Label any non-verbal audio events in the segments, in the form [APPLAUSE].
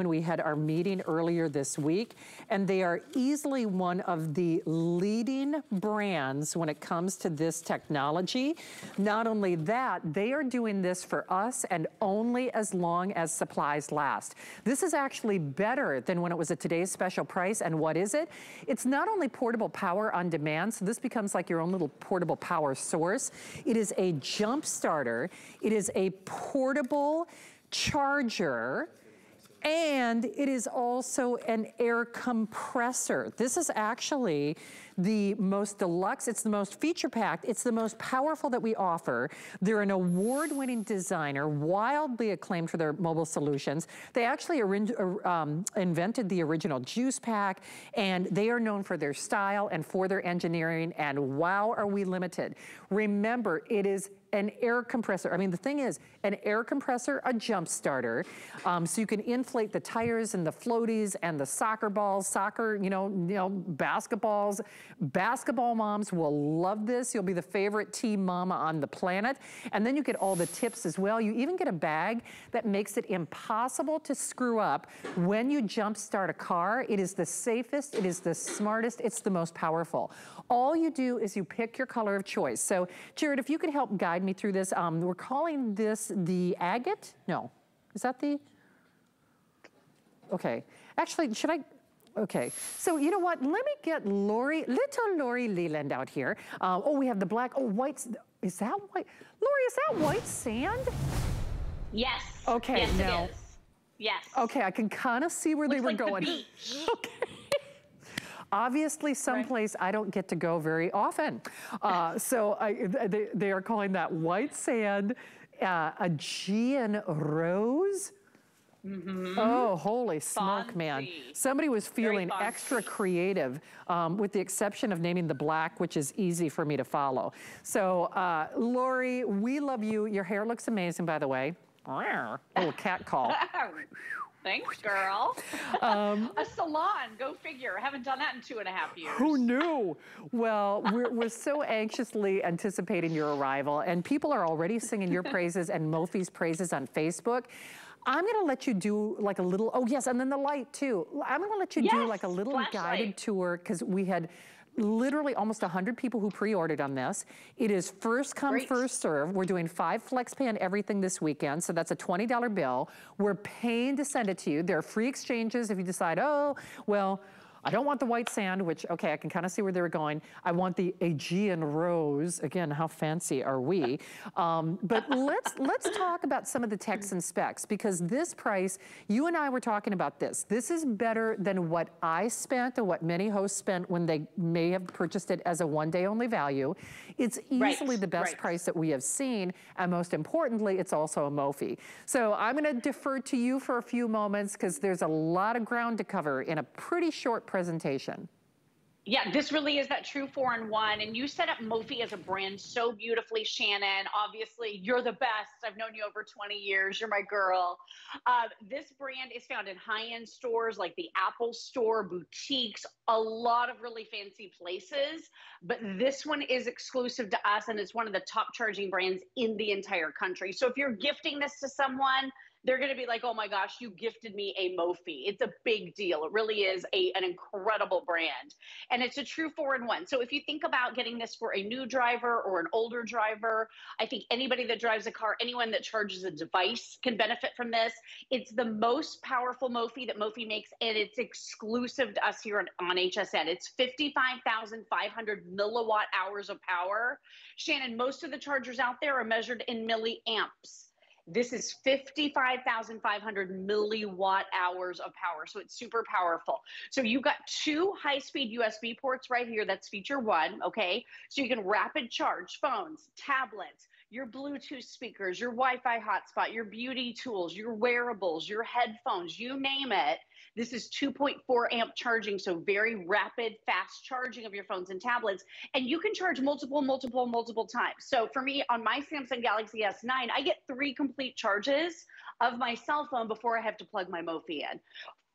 when we had our meeting earlier this week, and they are easily one of the leading brands when it comes to this technology. Not only that, they are doing this for us and only as long as supplies last. This is actually better than when it was at today's special price, and what is it? It's not only portable power on demand, so this becomes like your own little portable power source. It is a jump starter. It is a portable charger and it is also an air compressor. This is actually the most deluxe, it's the most feature packed, it's the most powerful that we offer. They're an award-winning designer, wildly acclaimed for their mobile solutions. They actually uh, um, invented the original juice pack and they are known for their style and for their engineering and wow are we limited. Remember, it is an air compressor. I mean, the thing is, an air compressor, a jump starter, um, so you can inflate the tires and the floaties and the soccer balls, soccer, you know, you know, basketballs. Basketball moms will love this. You'll be the favorite team mama on the planet. And then you get all the tips as well. You even get a bag that makes it impossible to screw up when you jump start a car. It is the safest, it is the smartest, it's the most powerful. All you do is you pick your color of choice. So Jared, if you could help guide me through this, um, we're calling this the agate? No, is that the, okay. Actually, should I, Okay, so you know what? Let me get Lori, little Lori Leland out here. Uh, oh, we have the black, oh, white, is that white? Lori, is that white sand? Yes. Okay, yes, now. Yes. Okay, I can kind of see where Looks they were like going. The [LAUGHS] okay. Obviously, someplace right. I don't get to go very often. Uh, [LAUGHS] so I, they, they, are calling that white sand uh, Aegean rose. Mm -hmm. Oh, holy smoke, man. Somebody was feeling extra creative um, with the exception of naming the black, which is easy for me to follow. So, uh, Lori, we love you. Your hair looks amazing, by the way. Little cat call. [LAUGHS] Thanks, girl. [LAUGHS] Um, a salon, go figure. I haven't done that in two and a half years. Who knew? Well, we're, we're so anxiously anticipating your arrival, and people are already singing your praises and Mophie's praises on Facebook. I'm gonna let you do like a little, oh yes, and then the light too. I'm gonna let you yes, do like a little flashlight. guided tour because we had literally almost 100 people who pre-ordered on this. It is first come, Great. first serve. We're doing five FlexPay on everything this weekend, so that's a $20 bill. We're paying to send it to you. There are free exchanges if you decide, oh, well, I don't want the white sand, which, okay, I can kind of see where they were going. I want the Aegean rose. Again, how fancy are we? [LAUGHS] Um, but let's, let's talk about some of the techs and specs because this price, you and I were talking about this. This is better than what I spent or what many hosts spent when they may have purchased it as a one day only value. It's easily right, the best right. price that we have seen. And most importantly, it's also a Mophie. So I'm gonna defer to you for a few moments because there's a lot of ground to cover in a pretty short presentation. Yeah, this really is that true four in one. And you set up Mophie as a brand so beautifully, Shannon. Obviously, you're the best. I've known you over 20 years. You're my girl. Uh, this brand is found in high end stores like the Apple Store, boutiques, a lot of really fancy places. But this one is exclusive to us and it's one of the top charging brands in the entire country. So if you're gifting this to someone, they're going to be like, oh my gosh, you gifted me a Mophie. It's a big deal. It really is a, an incredible brand. And it's a true four in one. So if you think about getting this for a new driver or an older driver, I think anybody that drives a car, anyone that charges a device can benefit from this. It's the most powerful Mophie that Mophie makes, and it's exclusive to us here on, on HSN. It's 55,500 milliwatt hours of power. Shannon, most of the chargers out there are measured in milliamps. This is 55,500 milliwatt hours of power. So it's super powerful. So you've got two high speed USB ports right here. That's feature one. Okay. So you can rapid charge phones, tablets, your Bluetooth speakers, your Wi Fi hotspot, your beauty tools, your wearables, your headphones, you name it. This is 2.4 amp charging, so very rapid, fast charging of your phones and tablets. And you can charge multiple, multiple, multiple times. So for me, on my Samsung Galaxy S9, I get three complete charges of my cell phone before I have to plug my Mophie in.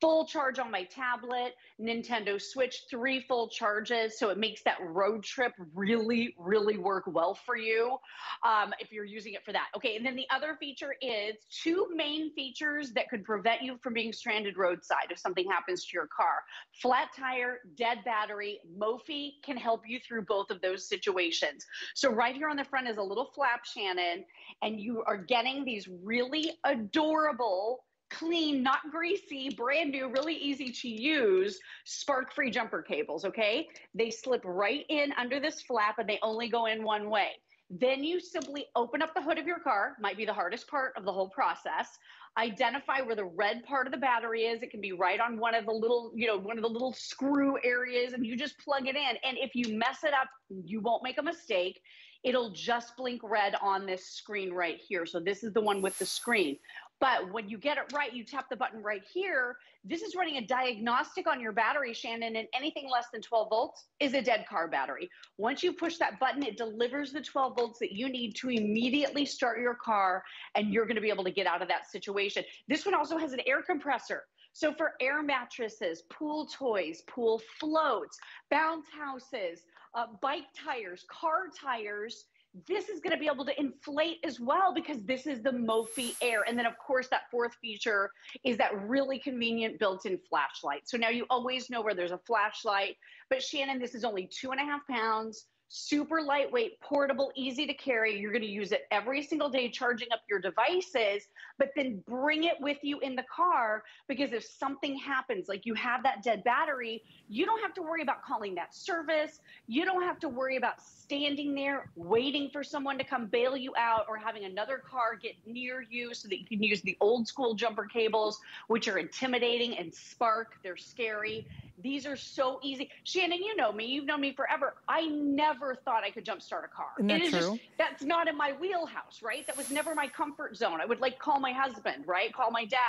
Full charge on my tablet, Nintendo Switch, three full charges. So it makes that road trip really, really work well for you um, if you're using it for that. Okay, and then the other feature is two main features that could prevent you from being stranded roadside if something happens to your car. Flat tire, dead battery, Mophie can help you through both of those situations. So right here on the front is a little flap, Shannon, and you are getting these really adorable clean, not greasy, brand new, really easy to use spark free jumper cables. Okay. They slip right in under this flap and they only go in one way. Then you simply open up the hood of your car, might be the hardest part of the whole process. Identify where the red part of the battery is. It can be right on one of the little, you know, one of the little screw areas, and you just plug it in. And if you mess it up, you won't make a mistake it'll just blink red on this screen right here. So this is the one with the screen. But when you get it right, you tap the button right here. This is running a diagnostic on your battery, Shannon, and anything less than 12 volts is a dead car battery. Once you push that button, it delivers the 12 volts that you need to immediately start your car, and you're going to be able to get out of that situation. This one also has an air compressor. So for air mattresses, pool toys, pool floats, bounce houses, uh, bike tires, car tires, this is going to be able to inflate as well because this is the Mophie Air. And then, of course, that fourth feature is that really convenient built-in flashlight. So now you always know where there's a flashlight. But Shannon, this is only two and a half pounds super lightweight, portable, easy to carry. You're going to use it every single day charging up your devices, but then bring it with you in the car because if something happens, like you have that dead battery, you don't have to worry about calling that service. You don't have to worry about standing there waiting for someone to come bail you out or having another car get near you so that you can use the old school jumper cables, which are intimidating and spark. They're scary. These are so easy. Shannon, you know me. You've known me forever. I never thought I could jumpstart a car. Isn't that true? Just, that's not in my wheelhouse, right? That was never my comfort zone. I would like call my husband, right? Call my dad.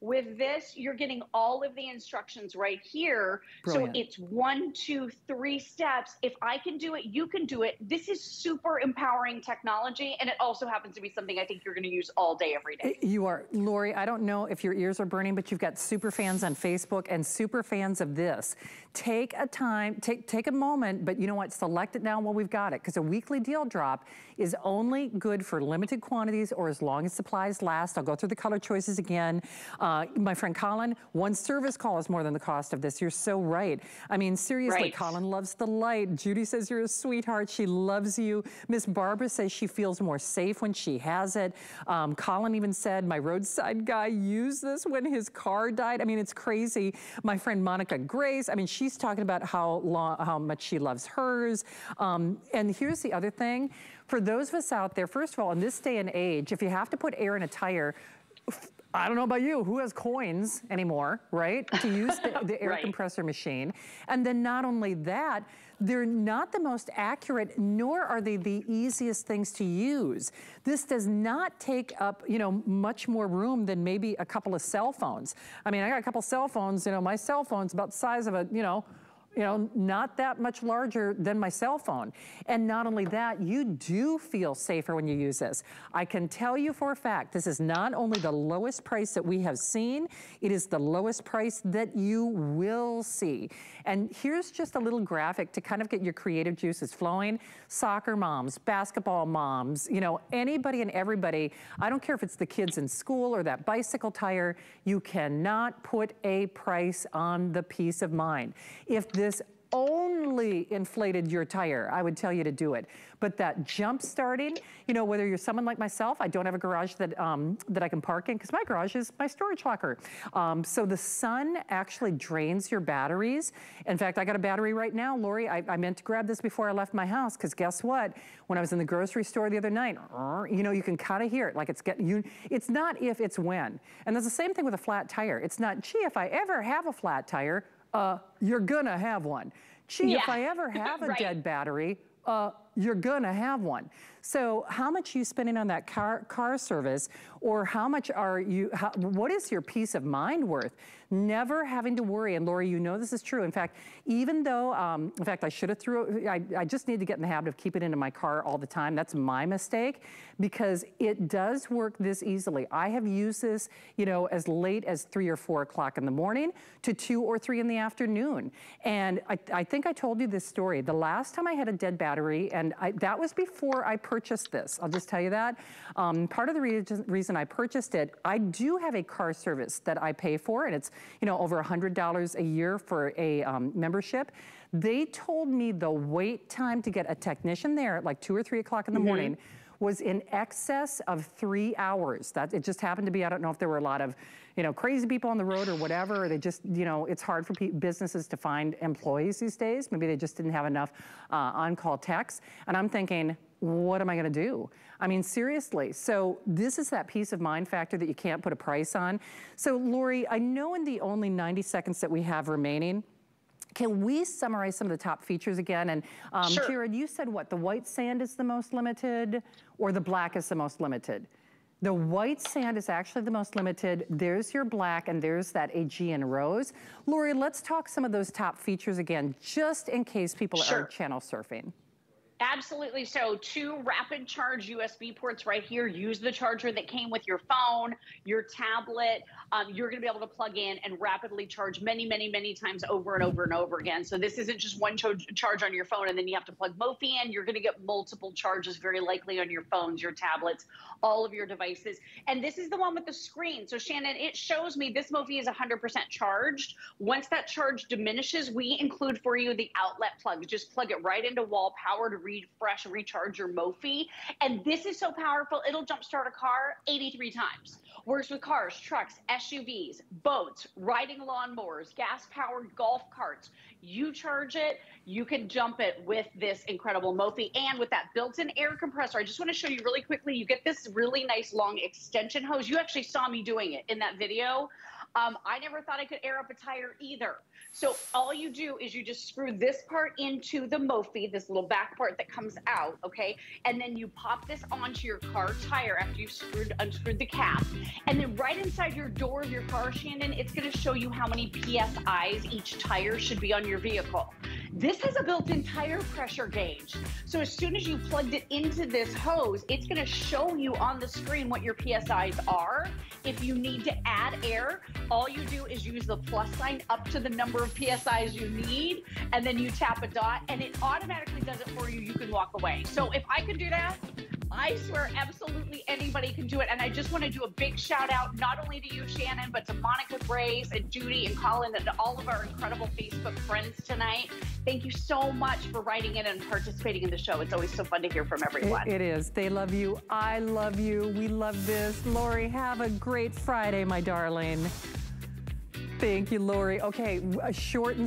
With this, you're getting all of the instructions right here. Brilliant. So it's one, two, three steps. If I can do it, you can do it. This is super empowering technology. And it also happens to be something I think you're going to use all day, every day. You are. Lori, I don't know if your ears are burning, but you've got super fans on Facebook and super fans of this. Take a time, take, take a moment, but you know what? Select it now while we've got it because a weekly deal drop is only good for limited quantities or as long as supplies last. I'll go through the color choices again. Uh, my friend Colin, one service call is more than the cost of this. You're so right. I mean, seriously, right. Colin loves the light. Judy says you're a sweetheart. She loves you. Miss Barbara says she feels more safe when she has it. Um, Colin even said, my roadside guy used this when his car died. I mean, it's crazy. My friend Monica Grace, I mean, she's talking about how long, how much she loves hers. Um, and here's the other thing. For those of us out there, first of all, in this day and age, if you have to put air in a tire, I don't know about you, who has coins anymore, right? To use the, the [LAUGHS] air right. compressor machine. And then not only that, they're not the most accurate, nor are they the easiest things to use. This does not take up, you know, much more room than maybe a couple of cell phones. I mean, I got a couple cell phones, you know, my cell phone's about the size of a, you know, you know, not that much larger than my cell phone. And not only that, you do feel safer when you use this. I can tell you for a fact, this is not only the lowest price that we have seen, it is the lowest price that you will see. And here's just a little graphic to kind of get your creative juices flowing. Soccer moms, basketball moms, you know, anybody and everybody, I don't care if it's the kids in school or that bicycle tire, you cannot put a price on the peace of mind. If this only inflated your tire, I would tell you to do it. But that jump starting, you know, whether you're someone like myself, I don't have a garage that, um, that I can park in because my garage is my storage locker. Um, so the sun actually drains your batteries. In fact, I got a battery right now, Lori. I, I meant to grab this before I left my house because guess what? When I was in the grocery store the other night, you know, you can kind of hear it like it's getting you. It's not if, it's when. And there's the same thing with a flat tire. It's not, gee, if I ever have a flat tire, uh, you're gonna have one. Gee, yeah. if I ever [LAUGHS] have a right. dead battery, uh, you're gonna have one. So how much are you spending on that car, car service Or how much are you, how, what is your peace of mind worth? Never having to worry, and Lori, you know this is true. In fact, even though, um, in fact, I should have threw, I, I just need to get in the habit of keeping it in my car all the time. That's my mistake because it does work this easily. I have used this, you know, as late as three or four o'clock in the morning to two or three in the afternoon. And I, I think I told you this story. The last time I had a dead battery, and I, that was before I purchased this. I'll just tell you that. Um, part of the re reason I purchased it, I do have a car service that I pay for, and it's you know, over $100 a year for a um, membership. They told me the wait time to get a technician there at like two or three o'clock in the mm -hmm. morning was in excess of three hours. That it just happened to be, I don't know if there were a lot of, you know, crazy people on the road or whatever, or they just, you know, it's hard for businesses to find employees these days. Maybe they just didn't have enough uh, on-call techs. And I'm thinking, what am I gonna do? I mean, seriously. So this is that peace of mind factor that you can't put a price on. So Lori, I know in the only 90 seconds that we have remaining, can we summarize some of the top features again? And um, sure. Jared, you said what, the white sand is the most limited or the black is the most limited? The white sand is actually the most limited. There's your black and there's that Aegean rose. Lori, let's talk some of those top features again, just in case people sure. are channel surfing. Absolutely. So, two rapid charge USB ports right here. Use the charger that came with your phone, your tablet. Um, you're going to be able to plug in and rapidly charge many, many, many times over and over and over again. So, this isn't just one charge on your phone and then you have to plug Mophie in. You're going to get multiple charges very likely on your phones, your tablets, all of your devices. And this is the one with the screen. So, Shannon, it shows me this Mophie is 100% charged. Once that charge diminishes, we include for you the outlet plug. Just plug it right into wall power to refresh, recharge your Mophie. And this is so powerful, it'll jumpstart a car 83 times. Works with cars, trucks, SUVs, boats, riding lawnmowers, gas powered golf carts. You charge it, you can jump it with this incredible Mophie and with that built in air compressor. I just want to show you really quickly. You get this really nice long extension hose. You actually saw me doing it in that video. Um, I never thought I could air up a tire either. So all you do is you just screw this part into the Mophie, this little back part that comes out, okay? And then you pop this onto your car tire after you've screwed, unscrewed the cap. And then right inside your door of your car, Shannon, it's gonna show you how many PSIs each tire should be on your vehicle. This has a built-in tire pressure gauge. So as soon as you plugged it into this hose, it's gonna show you on the screen what your PSIs are. If you need to add air, all you do is use the plus sign up to the number of PSIs you need, and then you tap a dot, and it automatically does it for you. You can walk away. So if I can do that, I swear absolutely anybody can do it. And I just want to do a big shout out, not only to you, Shannon, but to Monica Grace and Judy and Colin and all of our incredible Facebook friends tonight. Thank you so much for writing in and participating in the show. It's always so fun to hear from everyone. it, it is. They love you. I love you. We love this. Lori, have a great Friday, my darling. Thank you, Lori. Okay, a short and